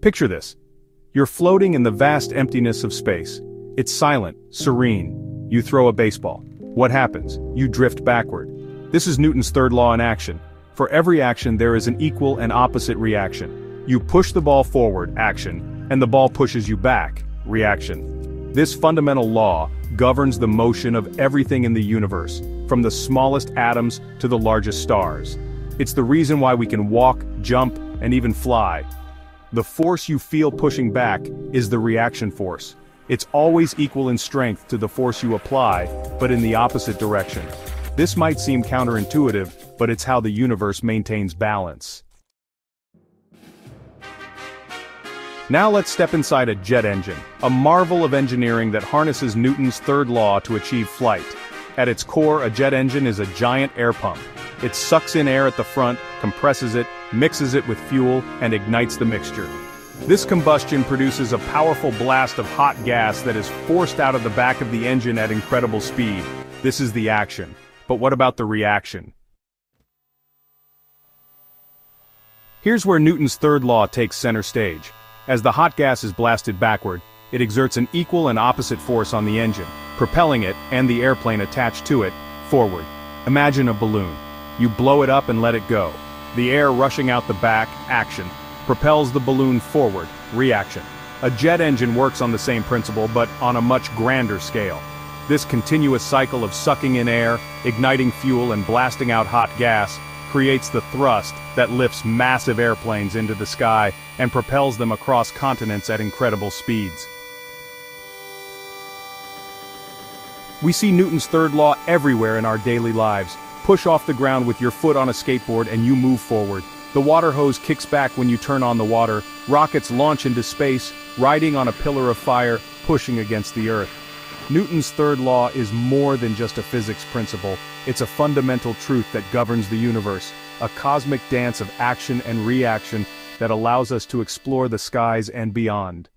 Picture this. You're floating in the vast emptiness of space. It's silent, serene. You throw a baseball. What happens? You drift backward. This is Newton's third law in action. For every action there is an equal and opposite reaction. You push the ball forward, action, and the ball pushes you back, reaction. This fundamental law governs the motion of everything in the universe, from the smallest atoms to the largest stars. It's the reason why we can walk, jump, and even fly. The force you feel pushing back is the reaction force. It's always equal in strength to the force you apply, but in the opposite direction. This might seem counterintuitive, but it's how the universe maintains balance. Now let's step inside a jet engine, a marvel of engineering that harnesses Newton's third law to achieve flight. At its core, a jet engine is a giant air pump. It sucks in air at the front, compresses it, mixes it with fuel, and ignites the mixture. This combustion produces a powerful blast of hot gas that is forced out of the back of the engine at incredible speed. This is the action. But what about the reaction? Here's where Newton's third law takes center stage. As the hot gas is blasted backward, it exerts an equal and opposite force on the engine, propelling it, and the airplane attached to it, forward. Imagine a balloon. You blow it up and let it go. The air rushing out the back, action, propels the balloon forward, reaction. A jet engine works on the same principle but on a much grander scale. This continuous cycle of sucking in air, igniting fuel and blasting out hot gas creates the thrust that lifts massive airplanes into the sky and propels them across continents at incredible speeds. We see Newton's third law everywhere in our daily lives. Push off the ground with your foot on a skateboard and you move forward. The water hose kicks back when you turn on the water, rockets launch into space, riding on a pillar of fire, pushing against the earth. Newton's third law is more than just a physics principle, it's a fundamental truth that governs the universe, a cosmic dance of action and reaction that allows us to explore the skies and beyond.